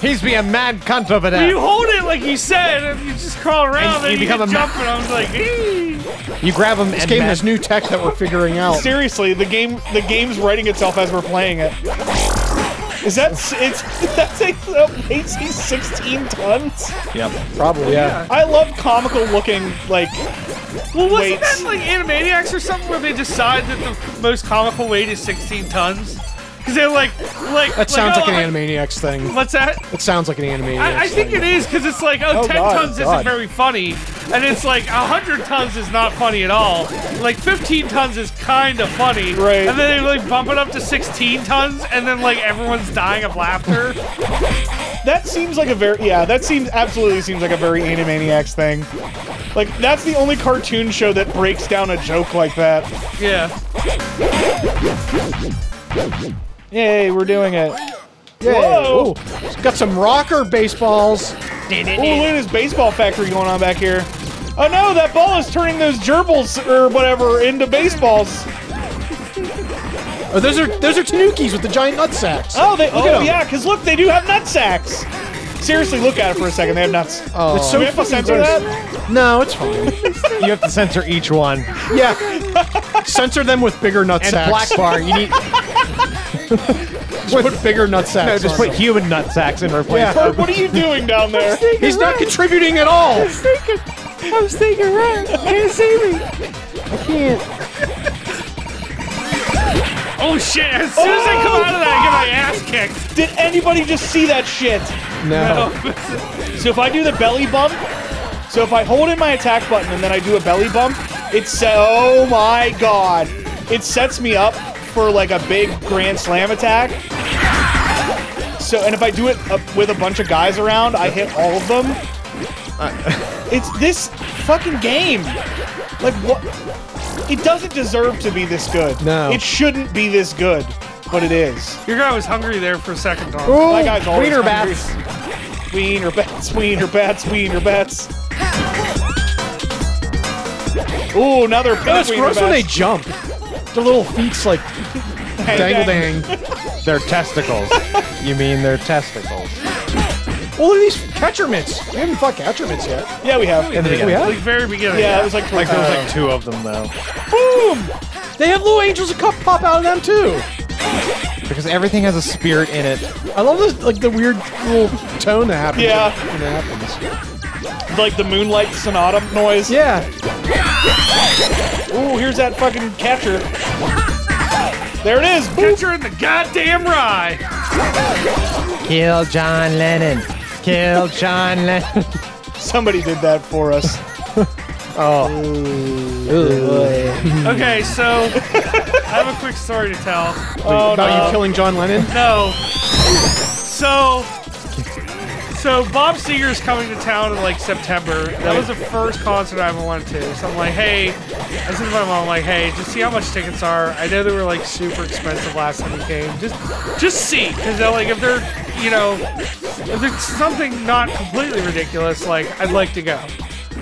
He's being a mad cunt over there. You hold it like you said, and you just crawl around, And and, you you, become can a ma- jump, and I was like, "Ee." You grab him This and game ma- has new tech that we're figuring out. Seriously, the game the game's writing itself as we're playing it. Is that it's that's a that weighs 16 tons? Yep. Probably, yeah. I love comical looking like Well, wasn't weights. that like Animaniacs or something where they decide that the most comical weight is 16 tons? Because they're like, like That sounds oh, like I- an Animaniacs thing. What's that? It sounds like an Animaniacs I, I think thing. it is because it's like, oh, Oh, 10 God, tons God. isn't very funny, and it's like 100 tons is not funny at all. Like 15 tons is kind of funny, Right. And then they like bump it up to 16 tons, and then like everyone's dying of laughter. that seems like a very yeah, that seems absolutely seems like a very Animaniacs thing. Like that's the only cartoon show that breaks down a joke like that. yeah. Yay, we're doing it. Yay. Whoa. Ooh, got some rocker baseballs. Oh, look at this baseball factory going on back here. Oh no, that ball is turning those gerbils or whatever into baseballs. Oh, those are those are Tanukis with the giant nut sacks. Oh, they, Look oh at 'em. yeah, because look, they do have nut sacks. Seriously, look at it for a second. They have nuts. Oh. It's Do so we have to censor gross. that? No, it's fine. You have to censor each one. yeah. Censor them with bigger nut And sacks. black bar, you need Just put bigger nut sacks. no, just on put them. human nut sacks in Yeah. replacement. What are you doing down there? He's not contributing at all. I'm sneaking around. Can't see me. I can't. Oh shit! As soon as I come out of that, I get my ass kicked. Did anybody just see that shit? No. No. So if I do the belly bump, so if I hold in my attack button and then I do a belly bump, it's oh my god, it sets me up for like a big grand slam attack. So and if I do it uh, with a bunch of guys around, I hit all of them. it's this fucking game. Like what? It doesn't deserve to be this good. No. It shouldn't be this good, but it is. Your guy was hungry there for a second, Tom. Ooh, My guy's always wiener hungry. bats. Wiener bats, wiener bats, wiener bats. Ooh, another Oh, pet it's wiener gross when they jump. Their little feet's like dangle dang. They're testicles. you mean they're testicles? Oh, look at these catcher mitts. We haven't fought catcher mitts yet. Yeah, we have. In the We have? Like very beginning. Yeah, it was like, Like there was like uh, two of them though. boom. They have little angels that cup pop out of them too. Because everything has a spirit in it. I love this, like the weird little tone that happens. Yeah. when it happens. Like the Moonlight Sonata noise. Yeah. Ooh, here's that fucking catcher. There it is. Boop. Catcher in the goddamn rye. Kill John Lennon. Kill John Lennon. Somebody did that for us. Oh. Okay, so I have a quick story to tell. Oh, About no. you killing John Lennon. No. So, so Bob Seger's coming to town in like September. That was the first concert I ever went to. So I'm like, hey, I said to my mom, like, hey, just see how much tickets are. I know they were like super expensive last time you came. Just, just see, because like, if they're, you know, if it's something not completely ridiculous, like I'd like to go.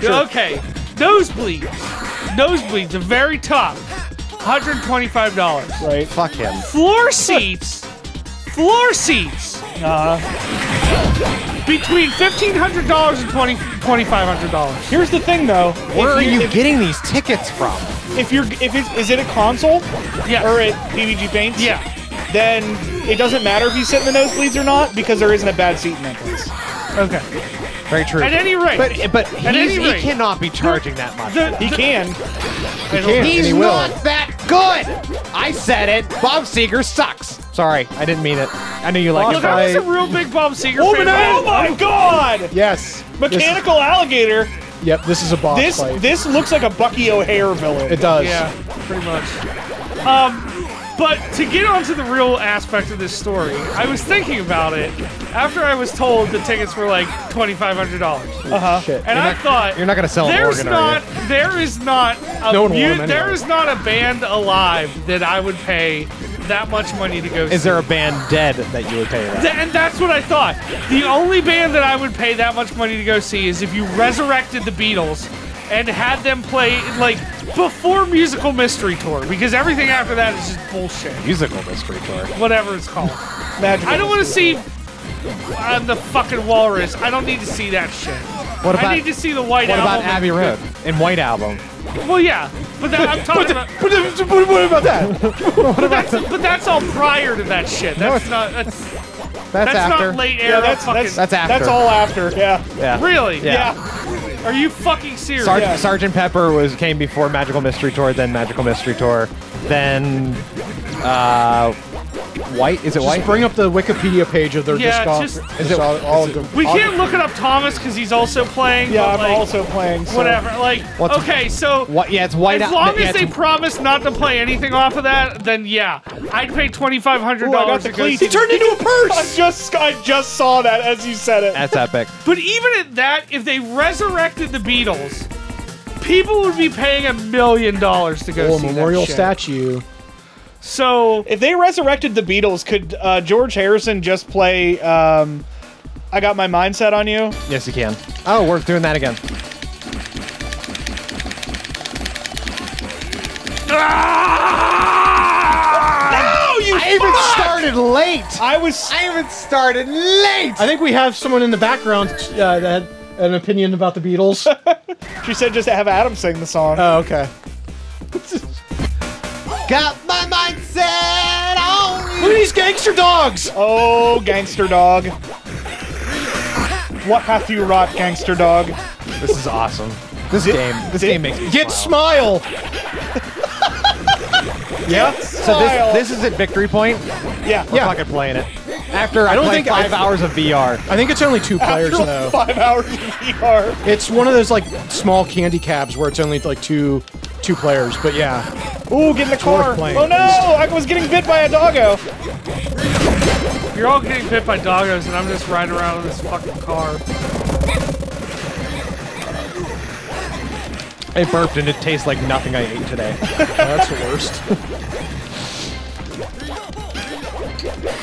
Okay, nosebleeds, nosebleeds, the very top, $125. Right. Fuck him. Floor seats, floor seats Uh, between fifteen hundred dollars and twenty twenty five hundred dollars. here's the thing, though. Where are you getting these tickets from? if you're if it's is it a console Yes. or at PPG Paints? Yeah. Then it doesn't matter if you sit in the nosebleeds or not because there isn't a bad seat in that place. Okay. Very true. At any rate, but but he's, any he rate- cannot be charging that much. the, He the- can. I don't- can. He's he will. not that good. I said it. Bob Seger sucks. Sorry, I didn't mean it. I knew you like Look, it. I was a I- real big Bob Seger Oh fan. my god! Yes. Mechanical alligator. Yep. This is a boss This fight. this looks like a Bucky O'Hare villain. it does. Yeah, pretty much. Um, but to get onto the real aspect of this story, I was thinking about it after I was told the tickets were like twenty five hundred dollars, Uh-huh. Shit. and I thought You're not gonna sell an there's organ, not are you? there is not a No one will mu- want 'em anyway. is not a band alive that I would pay that much money to go see. Is there a band dead that you would pay that? Th- and that's what I thought. The only band that I would pay that much money to go see is if you resurrected the Beatles and had them play like before musical mystery tour because everything after that is just bullshit. Musical mystery tour. Whatever it's called. Magical I don't want to see uh, the fucking walrus. I don't need to see that shit. What about, I need to see the white Album. what about album. Abbey Road in White Album? Well, yeah, but that, I'm talking about. But, uh, but what about that? But that's, but that's all prior to that shit. That's it's- not. That's, That's, that's after. not late Yeah, era that's fucking. that's That's after. That's all after. Yeah. Yeah. really? Yeah. Yeah. Are you fucking serious? Sergeant, Yeah. Sergeant Pepper was came before Magical Mystery Tour, then Magical Mystery Tour, then uh, White. Is it Just White? bring up the Wikipedia page of their Yeah, discog- just- Is it- all, all is of it- the- We all can't the- look it up Thomas because he's also playing. Yeah, I'm like, also playing. So. whatever. Like, What's- okay, so What? Yeah, it's White. as long yeah, as they promise not to play anything off of that, then yeah, I'd pay twenty five hundred Ooh, I dollars the to go. cleats. see He turned into a purse! I just I just saw that as you said it. that's epic. But even at that, if they resurrected the Beatles, people would be paying a million dollars to go Oh, see that memorial shit. statue. So If they resurrected the Beatles, could uh, George Harrison just play um, I Got My Mindset on You? Yes, you can. Oh, we're doing that again. No, you I even started late. I was I even started late. I think we have someone in the background uh, that had an opinion about the Beatles. She said just to have Adam sing the song. oh, okay. Got my mindset on Look at these gangster dogs! oh, gangster dog. What hath you wrought, gangster dog? This is awesome. This game. This did- game makes me Get smile. smile! Yeah. So this this is at victory point. yeah. We're Yeah. fucking playing it. After I, don't think five I've- hours of VR. I think it's only two players, After though. five hours of VR. It's one of those, like, small candy cabs where it's only, like, two two players. But yeah. Ooh, get in the car. Oh no. I was getting bit by a doggo. you're all getting bit by doggos, and I'm just riding around in this fucking car. I burped and it tastes like nothing I ate today. Oh, that's the worst.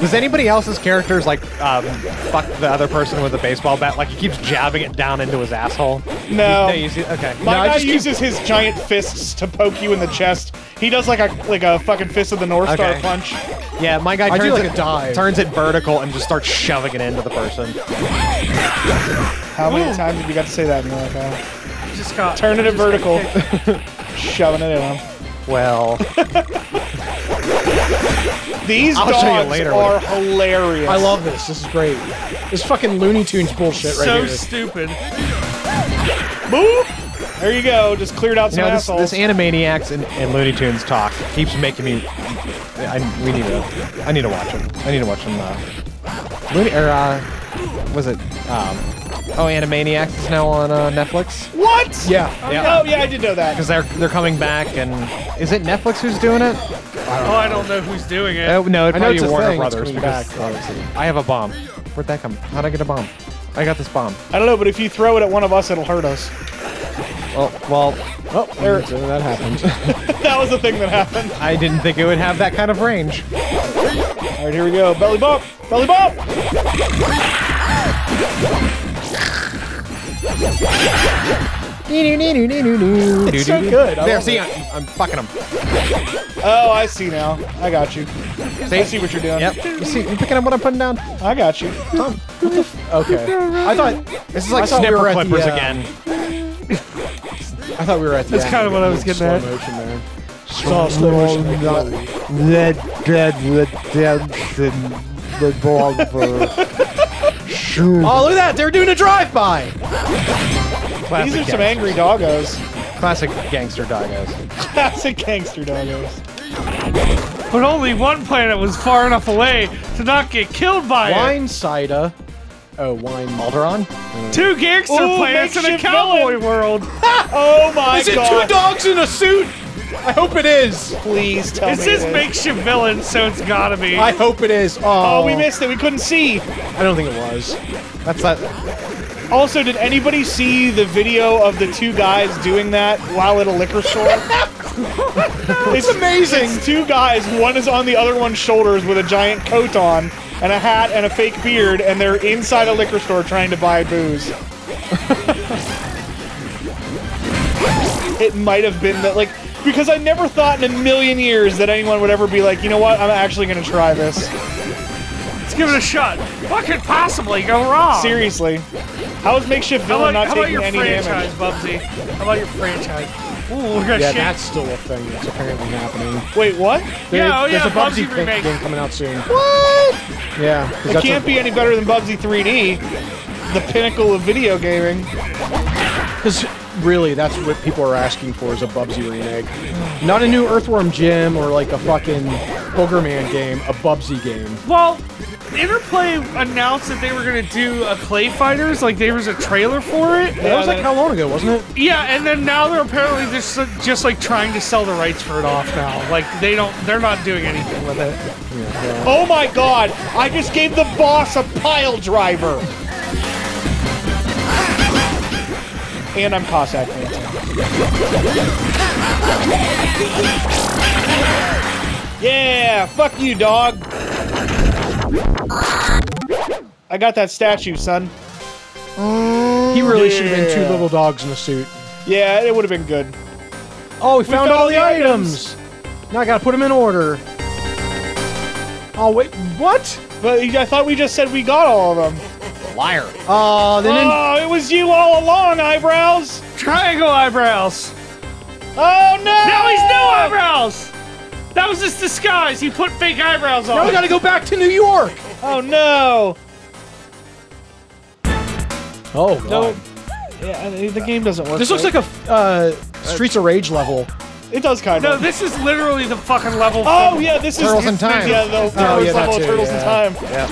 Does anybody else's characters like um, fuck the other person with a baseball bat? Like he keeps jabbing it down into his asshole. No. No, you see, okay. My No, I guy just keep- uses his giant fists to poke you in the chest. He does like a like a fucking fist of the North Star Okay. punch. Yeah, my guy turns do like it, a dive. turns it vertical and just starts shoving it into the person. How many times have you got to say that in your life, Al? Just got Turning it just vertical. Shoving it in him. Well, These I'll dogs show you later are what hilarious. I love this. This is great. This fucking Looney Tunes bullshit right so here. stupid. Boop! There you go. Just cleared out you some know, this, assholes. this Animaniacs and, and Looney Tunes talk keeps making me. I, we need to. I need to watch them. I need to watch them. Uh, Looney or uh, was it? Um, oh, Animaniacs is now on uh, Netflix what? Yeah. Yeah. Oh yeah, I did know that. because they're they're coming back and is it Netflix who's doing it? Oh, I don't know who's doing it. Oh no, it'd I know probably it's be a Warner thing, it's Brothers coming because back. obviously I have a bomb. Where'd that come? How'd I get a bomb? I got this bomb. I don't know, but if you throw it at one of us, it'll hurt us. Well, well, Oh, there, so that happened. That was the thing that happened. I didn't think it would have that kind of range. All right, here we go. Belly bump. Belly bump. It's so good. I there, see, I'm, I'm fucking him. Oh, I see now. I got you. I see what you're doing. Yep. You see, you picking up what I'm putting down? I got you. okay. I thought This is like thought we snipper the, clippers uh, again. I thought we were at the That's kinda what I was getting slow at. motion there. Saw slow motion. Let dead with dancing the revolver. Shoot. Oh, look at that! They're doing a drive-by. Classic These are some angry doggos. Classic gangster doggos. Classic gangster doggos. But only one planet was far enough away to not get killed by it. Wine cider. Oh, wine. Alderaan? Two gangster Ooh, planets in a cowboy villain. world. Oh my god. Is it god. two dogs in a suit? I hope it is. Please tell It me. says it is. makeshift villain, so it's gotta be. I hope it is. Oh, Oh, we missed it. We couldn't see. I don't think it was. That's that. Also, did anybody see the video of the two guys doing that while at a liquor store? it's amazing. It's two guys. One is on the other one's shoulders with a giant coat on and a hat and a fake beard, and they're inside a liquor store trying to buy booze. it might have been that, like, because I never thought in a million years that anyone would ever be like, you know what, I'm actually going to try this. Let's give it a shot. What could possibly go wrong? Seriously. How is makeshift How villain about, not how about taking your any franchise, damage? Bubsy? How about your franchise? Ooh, we're gonna Yeah, shake. that's still a thing that's apparently happening. Wait, what? There- Yeah, oh There's yeah, a Bubsy, Bubsy game- remake. game coming out soon. What? Yeah. It that's can't a- be any better than Bubsy 3D, the pinnacle of video gaming. Because really, that's what people are asking for is a Bubsy remake. Not a new Earthworm Jim or like a fucking Boogerman game, a Bubsy game. Well, Interplay announced that they were gonna do a Clay Fighters, like there was a trailer for it. That was like how long ago, wasn't it? Yeah, and then now they're apparently just just like trying to sell the rights for it off now. Like they don't, they're not doing anything with it. Oh my god, I just gave the boss a pile driver. And I'm Cossack dancing. Yeah, fuck you, dog. I got that statue, son. He really should have been two little dogs in a suit. Yeah, it would have been good. Oh, we found, found all the the items. Now I gotta put them in order. Oh wait, what? But I thought we just said we got all of them. Liar. Uh, then in- Oh, it was you all along, eyebrows. Triangle eyebrows. Oh no! Now he's no eyebrows. That was his disguise. He put fake eyebrows on. now we gotta go back to New York. Oh no! Oh No. Yeah, the game doesn't work. This looks right. like a uh, Streets of Rage level. It does kind No, of. No, this is literally the fucking level. Oh from- yeah, this is Turtles in Time. Yeah, the Oh, Turtles yeah, that level of too, Turtles in yeah.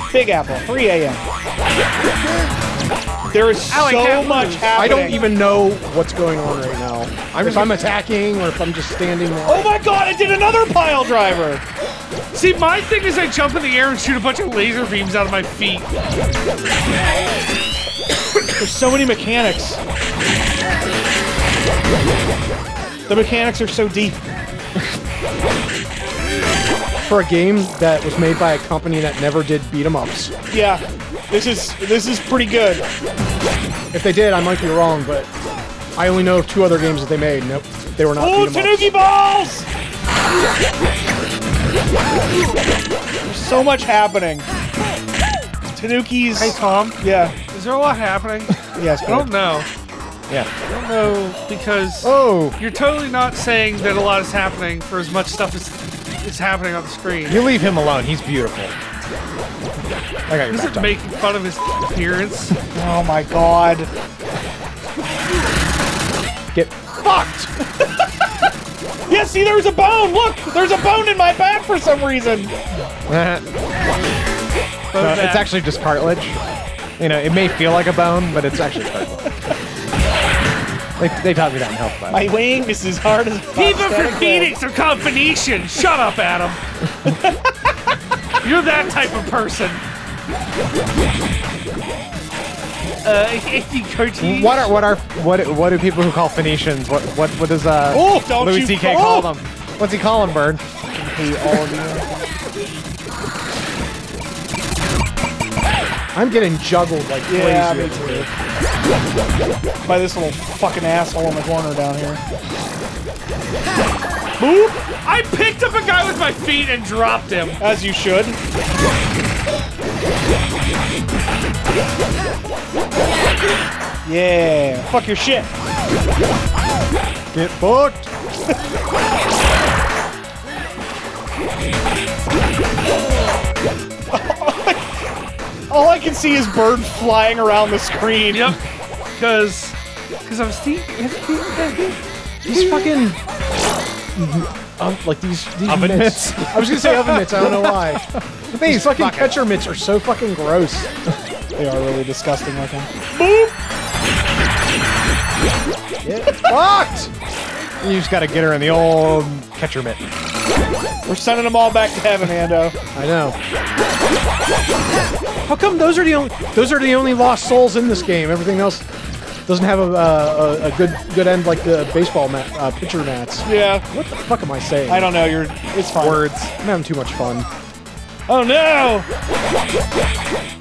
Time. Big Apple, 3 a.m. There is Alan so much lose. happening. I don't even know what's going on right now. if I'm attacking or if I'm just standing there. Oh my god! I did another pile driver. See, my thing is I jump in the air and shoot a bunch of laser beams out of my feet. There's so many mechanics. The mechanics are so deep. For a game that was made by a company that never did beat 'em ups. Yeah, this is this is pretty good. If they did, I might be wrong, but I only know of two other games that they made. Nope, they were not Oh, Tanuki balls! There's so much happening. Tanuki's. Hey Tom, Yeah. is there a lot happening? Yes. I don't know. Yeah. I don't know because Oh, you're totally not saying that a lot is happening for as much stuff as is happening on the screen. you leave him alone. He's beautiful. I got your This back, is Tom. making fun of his appearance. Oh my god. Get fucked! Yeah, see, there's a bone. Look, there's a bone in my back for some reason. No, uh, it's actually just cartilage. You know, it may feel like a bone, but it's actually cartilage. They, they taught me that in health class. My wing is as hard as a Even prosthetic for Phoenix are called Phoenician. Shut up, Adam. You're that type of person. Uh, cartoon. What are what are what what do people who call Phoenicians? What what what does uh Oh, don't Louis you- C.K. call them? What's he calling, Bird? Hey, all of I'm getting juggled like. Yeah, crazy. me too. By this little fucking asshole in the corner down here. Boop! I picked up a guy with my feet and dropped him. As you should. Yeah. Fuck your shit. Get booked. All I can see is bird flying around the screen. Yep. Because, because I'm Steve. These fucking. Um, like these, these Oven mitts. mitts. I was gonna say oven mitts. I don't know why. These fucking fucking- catcher mitts are so fucking gross. They are really disgusting looking. Get fucked. You just gotta get her in the old catcher mitt. We're sending them all back to heaven, Ando. I know. How come those are the only those are the only lost souls in this game? Everything else doesn't have a, uh, a, a good good end like the baseball mat, uh, pitcher mats. Yeah. What the fuck am I saying? I don't know. You're. It's fine. Words. I'm having too much fun. Oh no!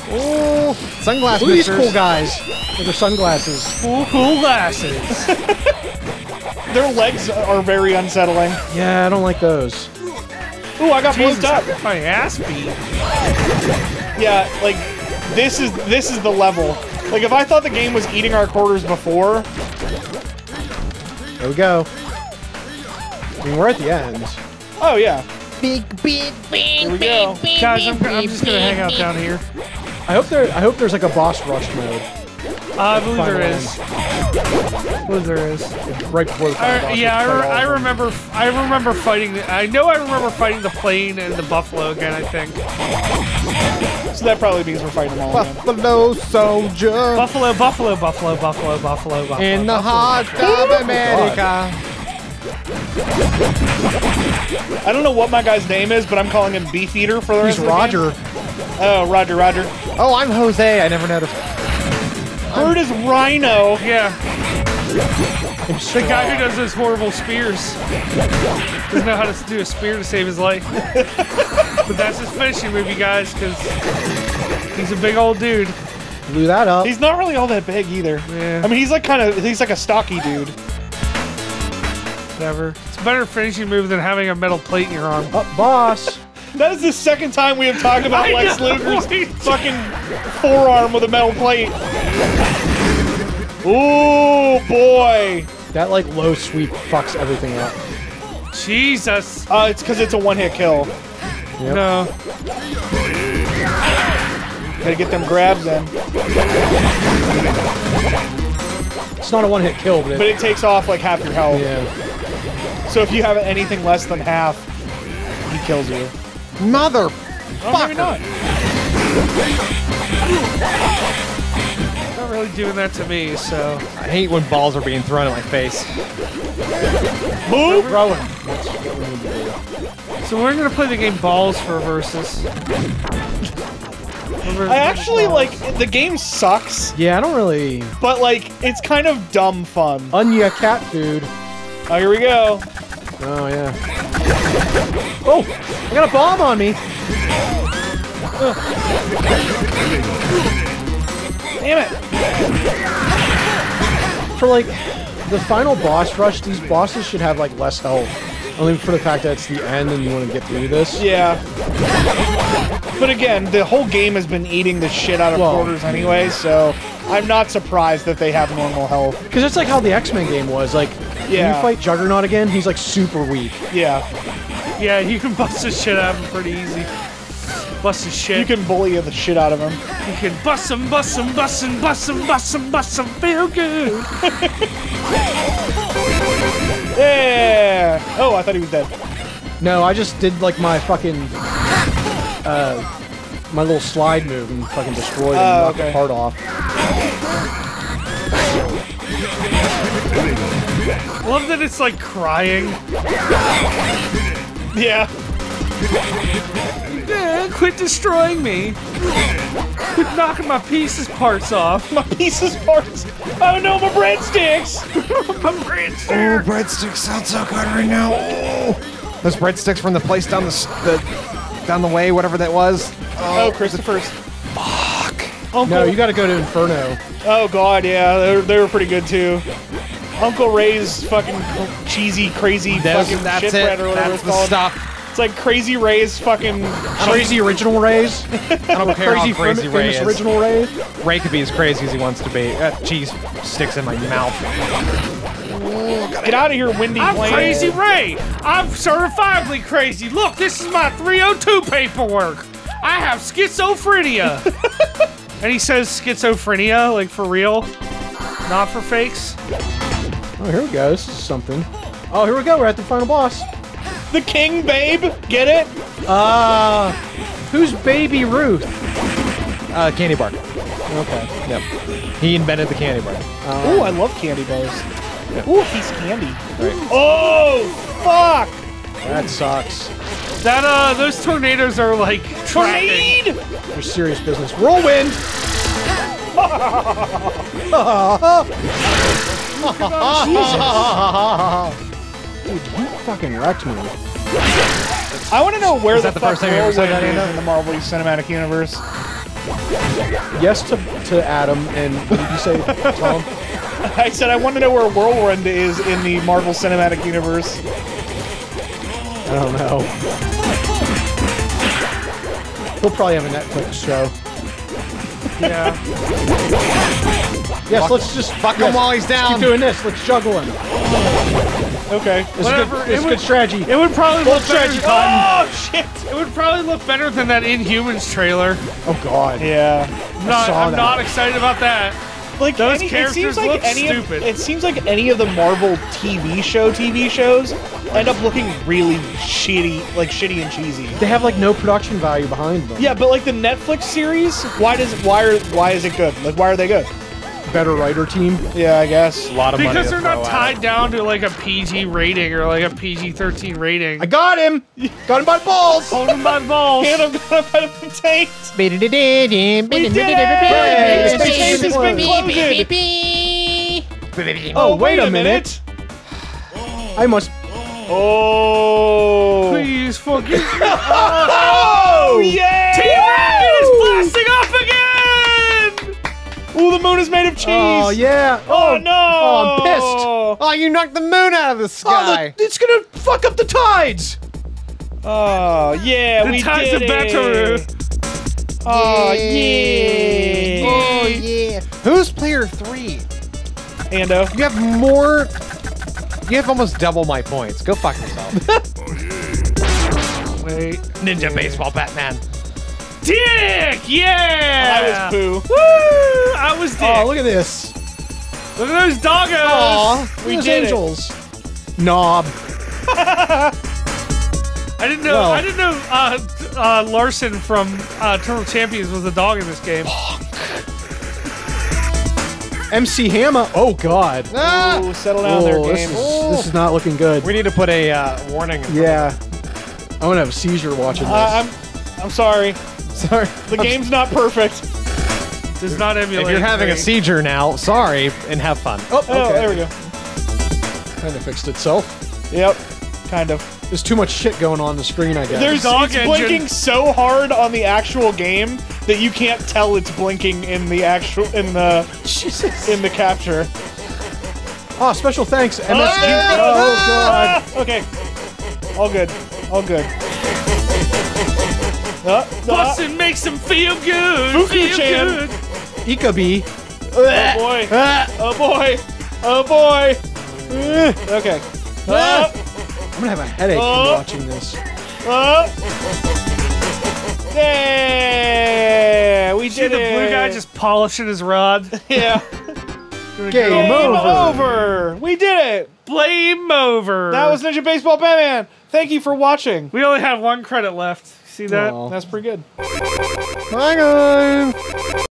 Oh, sunglass Look at these cool guys with their sunglasses. Cool, cool glasses. Their legs are very unsettling. Yeah, I don't like those. Ooh, I got Jesus, blown I up. got my ass beat. Yeah, like this is this is the level. Like if I thought the game was eating our quarters before, There we go. I mean, we're at the end. oh yeah. Big, big, big, we big, go. big, Guys, I'm, I'm just gonna hang out down here. I hope there. I hope there's like a boss rush mode I believe there Final is. I believe there is. right before the final I, boss. yeah, I, re- I remember. I remember fighting. The, I know I remember fighting the plane and the buffalo again. I think So that probably means we're fighting them all again. Buffalo soldier buffalo, buffalo, buffalo, buffalo, buffalo, buffalo. in the heart of America. I don't know what my guy's name is, but I'm calling him Beefeater for the rest He's of the Roger. game. Oh, Roger, Roger. Oh, I'm Jose. I never noticed. Bird is Rhino. Yeah. The guy who does those horrible spears doesn't know how to do a spear to save his life. but that's his finishing move, you guys, because he's a big old dude. Blew that up. He's not really all that big either. Yeah. I mean, he's like kind of he's like a stocky dude. Whatever. It's a better finishing move than having a metal plate in your arm. Up, boss. That is the second time we have talked about I Lex know. Luger's fucking forearm with a metal plate. Ooh boy. That like low sweep fucks everything up. Jesus. Uh, it's because it's a one-hit kill. Yep. No. Gotta get them grabs in, It's not a one hit kill, but, it, but it takes off like half your health. yeah. So if you have anything less than half, he kills you. Mother. Oh, maybe not. Not really doing that to me, so. I hate when balls are being thrown at my face. Move. Throwing. That's what we need to do. So we're gonna play the game balls for versus. I actually like the game sucks, Yeah, I don't really. but like it's kind of dumb fun. Anya cat food. Oh, here we go. Oh yeah. Oh, I got a bomb on me. Damn it. For like the final boss rush, these bosses should have like less health. Only for the fact that it's the end and you want to get through this. Yeah. But again, the whole game has been eating the shit out of Well- quarters anyway, so I'm not surprised that they have normal health. Because it's like how the X Men game was. Like, when Yeah. you fight Juggernaut again, he's like super weak. Yeah. Yeah, you can bust his shit out of him pretty easy. Bust his shit. You can bully the shit out of him. You can bust him, bust him, bust him, bust him, bust him, bust him, feel good. Yeah. Oh, I thought he was dead. No, I just did like my fucking, uh, my little slide move and fucking destroyed him, Oh, knocked okay. the part off. Love that it's like crying. Yeah. Quit destroying me. Quit knocking my pieces parts off. My pieces parts. Oh no, my breadsticks. my brains Oh, breadsticks sound so good right now. Oh. Those breadsticks from the place down the, the down the way, whatever that was. Oh, Christopher's. Fuck. Uncle. No, you got to go to Inferno. Oh god, yeah, they were, they were pretty good too. Uncle Ray's fucking cheesy, crazy Those- fucking that's shit it. bread or whatever That's it's the called. stuff. It's like Crazy Ray's fucking. Crazy original Rays. I don't care Crazy, how crazy fam- Ray is. original Ray. Ray could be as crazy as he wants to be. Uh, cheese sticks in my mouth. Get out of here, Windy I'm Plain. Crazy Ray. I'm certifiably crazy. Look, this is my 302 paperwork. I have schizophrenia. and he says schizophrenia, like for real, not for fakes. Oh, here we go. This is something. Oh, here we go. We're at the final boss. The King Babe. Get it? Uh, who's Baby Ruth? Uh, candy bar. Okay. Yep. He invented the candy bar. Ooh, I love candy bars. Ooh, he's candy. Oh, fuck! That sucks. That uh, those tornadoes are like tracking. Tornado! For serious business. Whirlwind! Dude, you fucking wrecked me. I want to know where Is the that the fuck first time you ever said Whirlwind that, is Anna? in the Marvel Cinematic Universe. Yes to, to Adam, and what did you say, Tom? I said I want to know where Whirlwind is in the Marvel Cinematic Universe. I don't know. He'll probably have a Netflix show. Yeah. Yes, let's just Fuck him yes, while he's let's down. Keep doing this. Let's juggle him. Okay. This is Whatever, good. it would- good strategy. It would probably Bold look better. strategy, Cotton. Oh shit! It would probably look better than that Inhumans trailer. Oh God. Yeah. I'm not, saw I'm that. not excited about that. Like Those any, it characters seems like look any stupid. Of, it seems like any of the Marvel TV show TV shows end up looking really shitty, like shitty and cheesy. They have like no production value behind them. Yeah, but like the Netflix series, why does why are why is it good? Like why are they good? Better writer team. Yeah, I guess. A lot of money Because they're not throw at tied it. down to like a PG rating or like a PG 13 rating. I got him. Got him by the balls. Hold them by the balls. And I'm gonna put him in taint. We We did it! The case has been closed. Oh, wait a minute. I must. Oh. Please forgive me. Oh, oh yeah! Ooh, the moon is made of oh, cheese. Oh yeah. Oh, no! Oh, I'm pissed. Oh, you knocked the moon out of the sky. Oh, the, it's gonna fuck up the tides. Oh yeah, The we tides did of Bataru. it. Oh yeah. Oh yeah. Who's player three? Ando. You have more. You have almost double my points. Go fuck yourself. Oh, Wait. Ninja baseball Batman. Dick! Yeah! I was poo. Woo! I was Dick. Oh, look at this. Look at those doggos! Aw, we those did it. Knob. I didn't know. No. I didn't know. Uh, uh, Larson from uh, Turtle Champions was a dog in this game. MC Hammer. Oh God. Ah! Ooh, settle down there, Oh, this game. is, this is not looking good. We need to put a uh, warning. in Yeah. I'm gonna have a seizure watching this. Uh, I'm, I'm sorry. Sorry. The game's not perfect. Does not emulate. If you're having a seizure now, sorry, and have fun. oh, okay. Oh, there we go. Kind of fixed itself. Yep, kind of. There's too much shit going on the screen, I guess. There's Dog it's engine. blinking so hard on the actual game that you can't tell it's blinking in the actual in the Jesus. in the capture. Oh, special thanks, MSG. Ah! Oh God. Okay, all good, all good. Uh, uh, Bustin' makes him feel good. feel Fuku-chan. good. Ikabi. oh boy, oh boy, oh boy. Okay. Uh, I'm gonna have a headache from watching this. uh. Yeah, we See did the it. blue guy just polishing his rod. yeah. Game go, Game over. over. We did it. Blame over. That was Ninja Baseball Batman. Thank you for watching. We only have one credit left. See that? Aw. That's pretty good. Bye, guys.